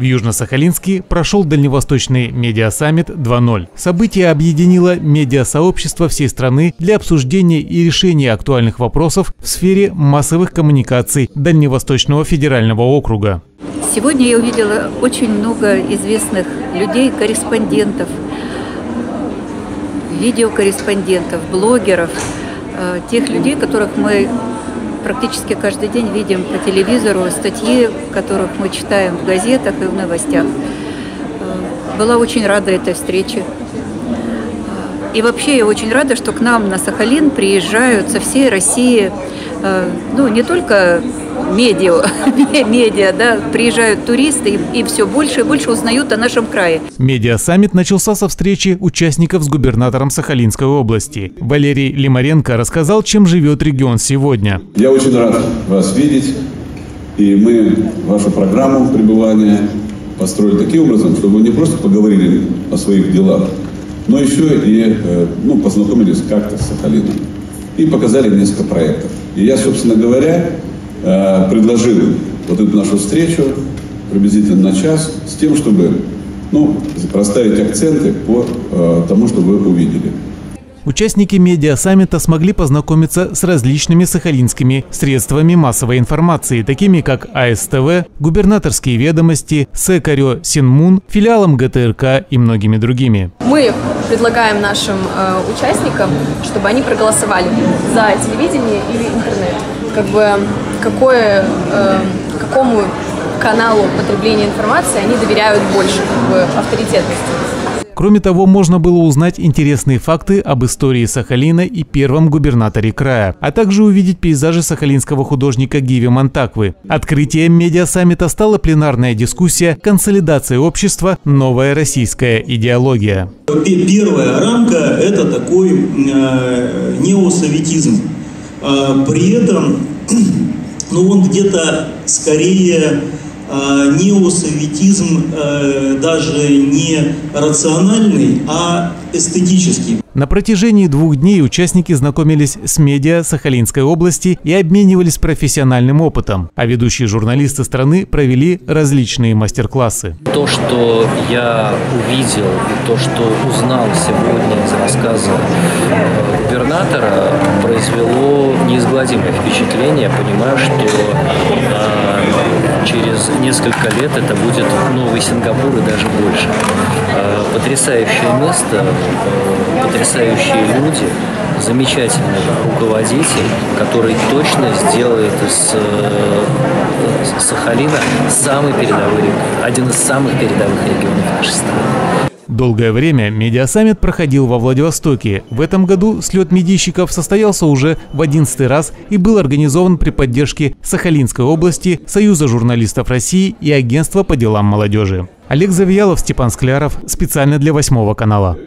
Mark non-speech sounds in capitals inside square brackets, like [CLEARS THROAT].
В Южно-Сахалинске прошел Дальневосточный медиасаммит 2.0. Событие объединило медиасообщество всей страны для обсуждения и решения актуальных вопросов в сфере массовых коммуникаций Дальневосточного федерального округа. Сегодня я увидела очень много известных людей, корреспондентов, видеокорреспондентов, блогеров, э, тех людей, которых мы практически каждый день видим по телевизору, статьи, которых мы читаем в газетах и в новостях. Э, была очень рада этой встрече. Э, и вообще я очень рада, что к нам на Сахалин приезжают со всей России, ну, не только медиа, [LAUGHS] медиа, да, приезжают туристы и, и все больше и больше узнают о нашем крае. Медиа-саммит начался со встречи участников с губернатором Сахалинской области. Валерий Лимаренко рассказал, чем живет регион сегодня. Я очень рад вас видеть. И мы вашу программу пребывания построили таким образом, чтобы вы не просто поговорили о своих делах, но еще и э, ну, познакомились как-то с Сахалином. И показали несколько проектов. И я, собственно говоря, Э, предложил вот эту нашу встречу приблизительно на час с тем, чтобы ну, расставить акценты по э, тому, что вы увидели. Участники медиа-саммита смогли познакомиться с различными сахалинскими средствами массовой информации, такими как АСТВ, губернаторские ведомости, Секарё Синмун, филиалом ГТРК и многими другими. Мы предлагаем нашим э, участникам, чтобы они проголосовали за телевидение или интернет как бы какое, э, какому каналу потребления информации они доверяют больше, как бы авторитетности. Кроме того, можно было узнать интересные факты об истории Сахалина и первом губернаторе края, а также увидеть пейзажи сахалинского художника Гиви Монтаквы. Открытием медиасаммита стала пленарная дискуссия «Консолидация общества. Новая российская идеология». Первая рамка – это такой э, неосоветизм а, при этом, [CLEARS THROAT] ну, он где-то скорее неосоветизм а, даже не рациональный, а эстетический. На протяжении двух дней участники знакомились с медиа Сахалинской области и обменивались профессиональным опытом, а ведущие журналисты страны провели различные мастер-классы. То, что я увидел, то, что узнал сегодня из рассказа э, губернатора, произвело неизгладимое впечатление. Я понимаю, что э, несколько лет это будет новый Сингапур и даже больше. Э, потрясающее место, э, потрясающие люди, замечательный руководитель, который точно сделает из э, Сахалина самый передовой, один из самых передовых регионов нашей страны. Долгое время медиасаммит проходил во Владивостоке. В этом году слет медийщиков состоялся уже в одиннадцатый раз и был организован при поддержке Сахалинской области, Союза журналистов России и Агентства по делам молодежи. Олег Завьялов, Степан Скляров. Специально для восьмого канала.